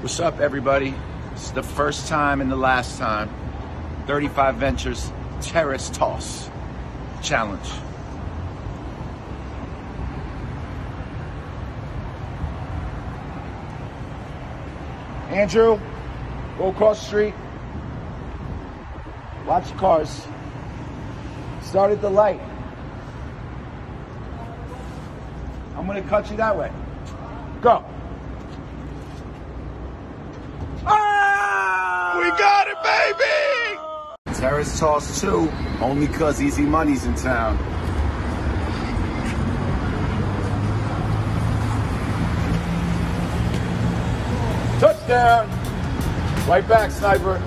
What's up, everybody? It's the first time and the last time. 35 Ventures Terrace Toss Challenge. Andrew, go across the street. Watch the cars. Start at the light. I'm gonna cut you that way. Go. Baby! Terrace Toss 2, only cause Easy Money's in town. Touchdown! Right back, sniper.